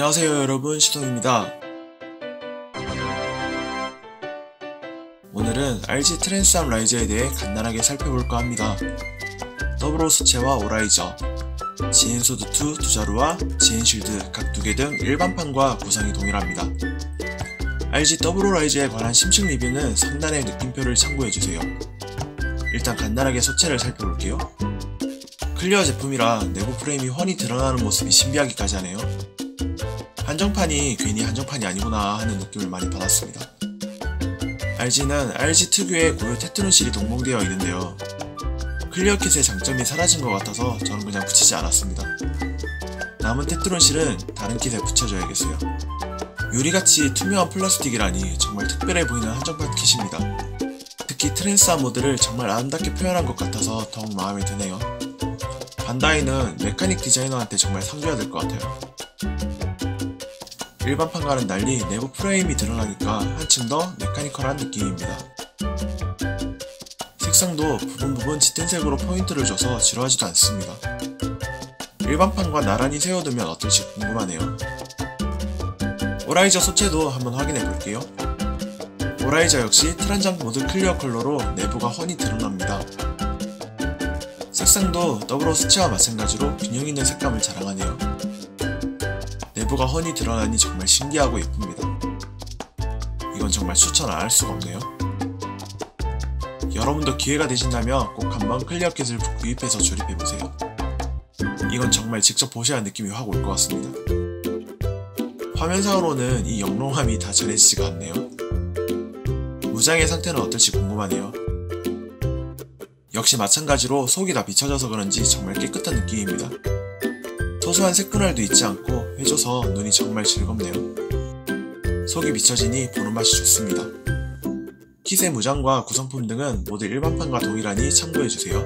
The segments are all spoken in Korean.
안녕하세요 여러분. 시동입니다. 오늘은 RG 트랜스암 라이저에 대해 간단하게 살펴볼까 합니다. 더블오 소체와 오라이저 GN Sword2 두자루와 GN Shield 각 두 개 등 일반판과 구성이 동일합니다. RG 더블오 라이저에 관한 심층 리뷰는 상단의 느낌표를 참고해주세요. 일단 간단하게 소체를 살펴볼게요. clear 제품이라 내부 프레임이 훤히 드러나는 모습이 신비하기까지 하네요 한정판이 괜히 한정판이 아니구나 하는 느낌을 많이 받았습니다. RG는 RG 특유의 고유 테트론 seal이 동봉되어 있는데요. clear kit의 장점이 사라진 것 같아서 저는 그냥 붙이지 않았습니다. 남은 테트론 seal은 다른 킷에 붙여줘야겠어요. 유리같이 투명한 플라스틱이라니 정말 특별해 보이는 한정판 kit입니다. 특히 트랜스한 모드를 정말 아름답게 표현한 것 같아서 더욱 마음에 드네요. 반다이는 메카닉 디자이너한테 정말 상줘야 될 것 같아요. 일반판과는 달리 내부 프레임이 드러나니까 한층 더 메카니컬한 느낌입니다. 색상도 부분 부분 짙은 색으로 포인트를 줘서 지루하지도 않습니다. 일반판과 나란히 세워두면 어떨지 궁금하네요. 오라이저 소체도 한번 확인해 볼게요. 오라이저 역시 트란잠 모드 clear 컬러로 내부가 훤히 드러납니다. 색상도 더블오 소체와 마찬가지로 균형 있는 색감을 자랑하네요. 내부가 훤히 드러나니 정말 신기하고 예쁩니다. 이건 정말 추천 안 할 수가 없네요. 여러분도 기회가 되신다면 꼭 한번 clear kit을 구입해서 조립해보세요. 이건 정말 직접 보셔야 느낌이 확 올 것 같습니다. 화면상으로는 이 영롱함이 다 전해지지가 않네요. 무장의 상태는 어떨지 궁금하네요. 역시 마찬가지로 속이 다 비춰져서 그런지 정말 깨끗한 느낌입니다. 소소한 색분할도 있지 않고 해줘서 눈이 정말 즐겁네요. 속이 비춰지니 보는 맛이 좋습니다. 킷의 무장과 구성품 등은 모두 일반판과 동일하니 참고해주세요.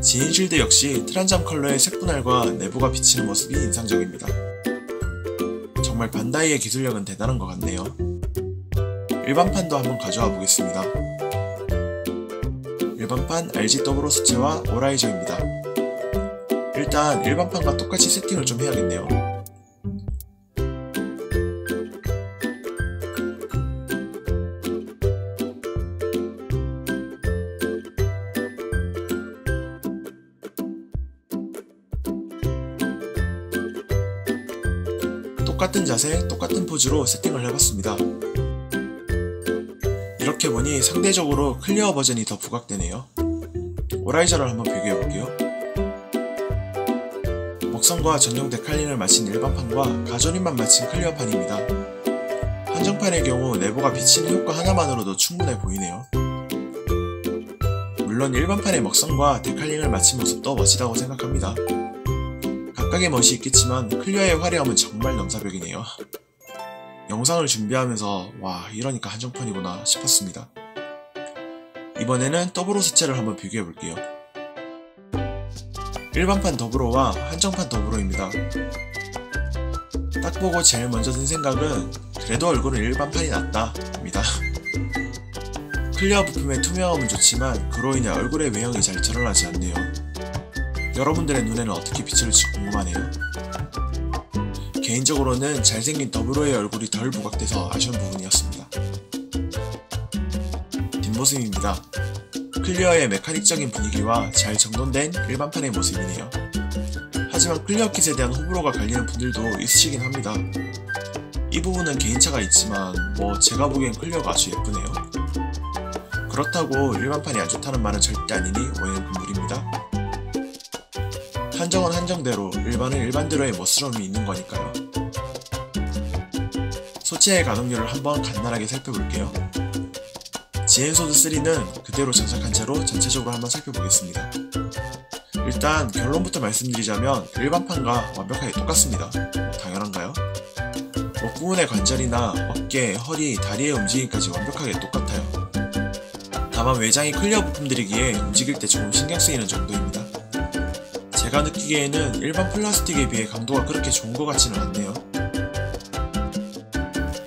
GN Shield 역시 트란잠 컬러의 색분할과 내부가 비치는 모습이 인상적입니다. 정말 반다이의 기술력은 대단한 것 같네요. 일반판도 한번 가져와 보겠습니다. 일반판 RG 더블오 소체와 오라이저입니다. 일단 일반판과 똑같이 세팅을 좀 해야겠네요. 똑같은 자세, 똑같은 포즈로 세팅을 해봤습니다. 이렇게 보니 상대적으로 clear 버전이 더 부각되네요. 오라이저를 한번 비교해볼게요. 먹선과 전용 데칼링을 마친 일반판과 가조립만 마친 clear판입니다. 한정판의 경우 내부가 비치는 효과 하나만으로도 충분해 보이네요. 물론 일반판의 먹선과 데칼링을 마친 모습도 멋지다고 생각합니다. 각각의 멋이 있겠지만 clear의 화려함은 정말 넘사벽이네요. 영상을 준비하면서 와 이러니까 한정판이구나 싶었습니다. 이번에는 더블오 소체를 한번 비교해볼게요. 일반판 더블오와 한정판 더블오입니다. 딱 보고 제일 먼저 든 생각은 그래도 얼굴은 일반판이 낫다 입니다. clear 부품의 투명함은 좋지만 그로 인해 얼굴의 외형이 잘 드러나지 않네요. 여러분들의 눈에는 어떻게 비칠지 궁금하네요. 개인적으로는 잘생긴 더블오의 얼굴이 덜 부각돼서 아쉬운 부분이었습니다. 뒷모습입니다. clear의 mechanic적인 분위기와 잘 정돈된 일반판의 모습이네요. 하지만 clear kit에 대한 호불호가 갈리는 분들도 있으시긴 합니다. 이 부분은 개인차가 있지만 뭐 제가 보기엔 clear가 아주 예쁘네요. 그렇다고 일반판이 안 좋다는 말은 절대 아니니 오해는 금물입니다. 한정은 한정대로 일반은 일반대로의 멋스러움이 있는 거니까요. 소체의 가동률을 한번 간단하게 살펴볼게요. 지엔소드3는 그대로 장착한 채로 전체적으로 한번 살펴보겠습니다. 일단 결론부터 말씀드리자면 일반판과 완벽하게 똑같습니다. 뭐 당연한가요? 목부분의 관절이나 어깨, 허리, 다리의 움직임까지 완벽하게 똑같아요. 다만 외장이 clear 부품들이기에 움직일 때 조금 신경 쓰이는 정도입니다. 제가 느끼기에는 일반 플라스틱에 비해 강도가 그렇게 좋은 것 같지는 않네요.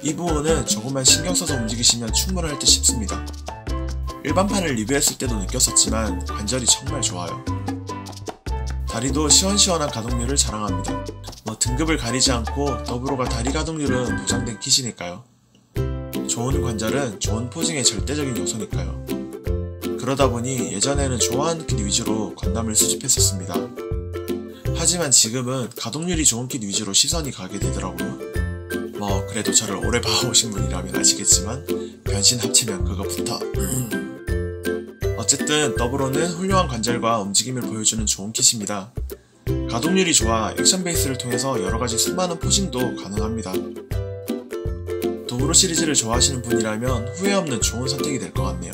이 부분은 조금만 신경 써서 움직이시면 충분할 듯 싶습니다. 일반판을 리뷰했을 때도 느꼈었지만 관절이 정말 좋아요. 다리도 시원시원한 가동률을 자랑합니다. 뭐 등급을 가리지 않고 더블오가 다리 가동률은 보장된 kit이니까요. 좋은 관절은 좋은 포징의 절대적인 요소니까요. 그러다 보니 예전에는 좋아하는 킷 위주로 건담을 수집했었습니다. 하지만 지금은 가동률이 좋은 킷 위주로 시선이 가게 되더라고요. 뭐 그래도 저를 오래 봐오신 분이라면 아시겠지만 변신 합치면 그거부터 어쨌든 더블로는 훌륭한 관절과 움직임을 보여주는 좋은 킷입니다. 가동률이 좋아 액션 베이스를 통해서 여러가지 수많은 포징도 가능합니다. 도브로 시리즈를 좋아하시는 분이라면 후회 없는 좋은 선택이 될 것 같네요.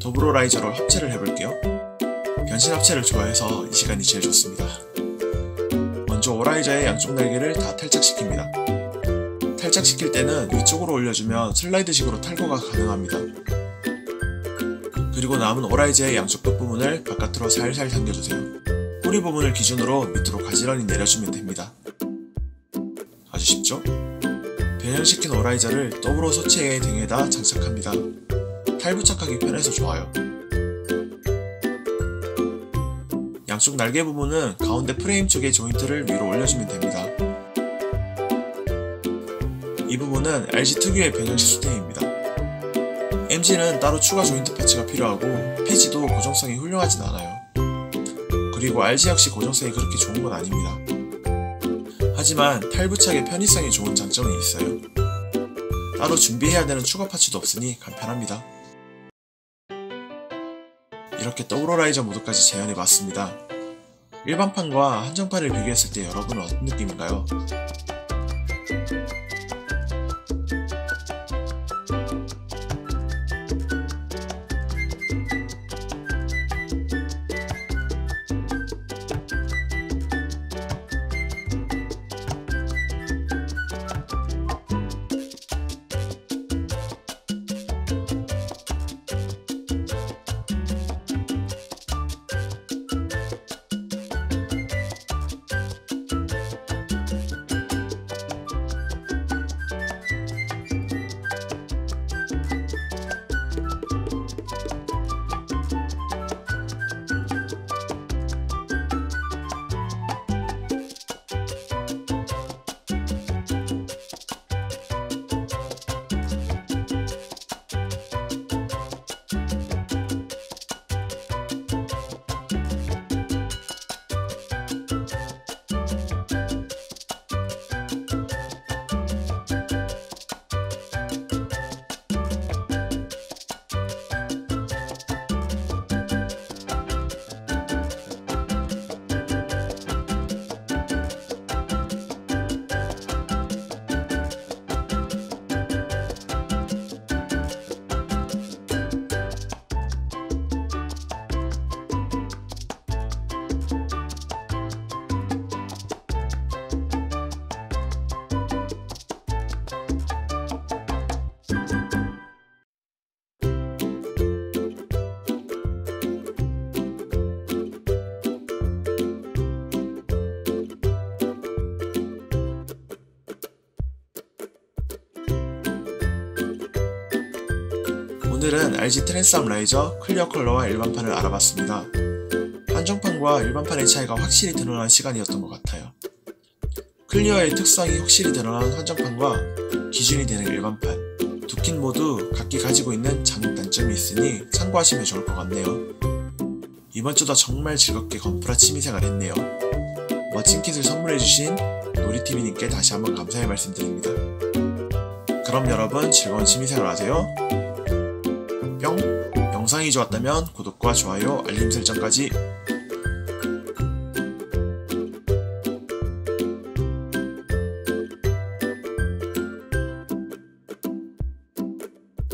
도브로 라이저로 합체를 해볼게요. 변신 합체를 좋아해서 이 시간이 제일 좋습니다. 먼저 오라이저의 양쪽 날개를 다 탈착시킵니다. 탈착시킬 때는 위쪽으로 올려주면 슬라이드식으로 탈거가 가능합니다. 그리고 남은 오라이저의 양쪽 끝부분을 바깥으로 살살 당겨주세요. 꼬리 부분을 기준으로 밑으로 가지런히 내려주면 됩니다. 아주 쉽죠? 변형시킨 오라이저를 더블오 소체의 등에다 장착합니다. 탈부착하기 편해서 좋아요. 양쪽 날개 부분은 가운데 프레임 쪽의 조인트를 위로 올려주면 됩니다. 이 부분은 RG 특유의 변형 시스템입니다. MG는 따로 추가 조인트 parts가 필요하고 PG도 고정성이 훌륭하진 않아요. 그리고 RG 역시 고정성이 그렇게 좋은 건 아닙니다. 하지만 탈부착의 편의성이 좋은 장점이 있어요. 따로 준비해야 되는 추가 parts도 없으니 간편합니다. 이렇게 더블오라이저 모드까지 재현해봤습니다. 일반판과 한정판을 비교했을 때 여러분은 어떤 느낌인가요? 오늘은 RG 트랜스암 라이저 clear 컬러와 일반판을 알아봤습니다. 한정판과 일반판의 차이가 확실히 드러난 시간이었던 것 같아요. clear의 특성이 확실히 드러난 한정판과 기준이 되는 일반판 두킷 모두 각기 가지고 있는 장단점이 있으니 참고하시면 좋을 것 같네요. 이번 주도 정말 즐겁게 건프라 취미생활 했네요. 멋진 kit을 선물해주신 놀이TV님께 다시 한번 감사의 말씀드립니다. 그럼 여러분 즐거운 취미생활 하세요. 뿅! 영상이 좋았다면 구독과 좋아요, 알림 설정까지